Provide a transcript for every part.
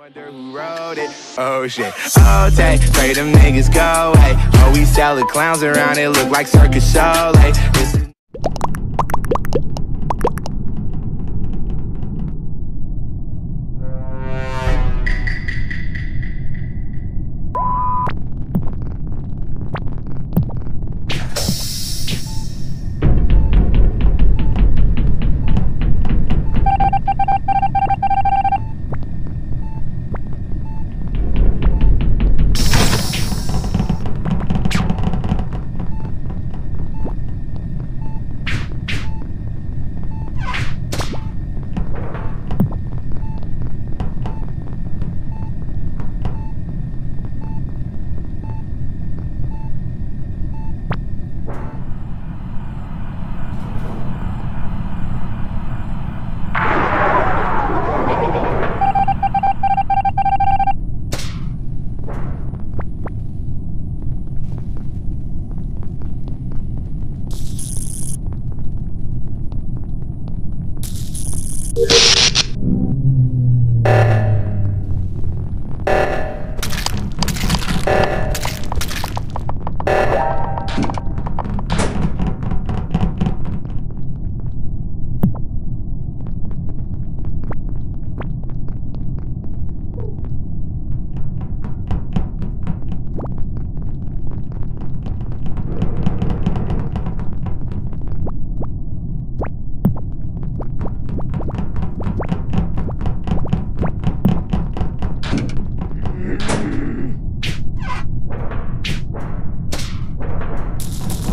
Wonder who wrote it. Oh shit. Oh, take, pray them niggas go. Hey, oh, we sell the clowns around it. Look like circus show. Hey, Thank you.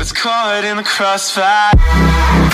is. It's caught in the crossfire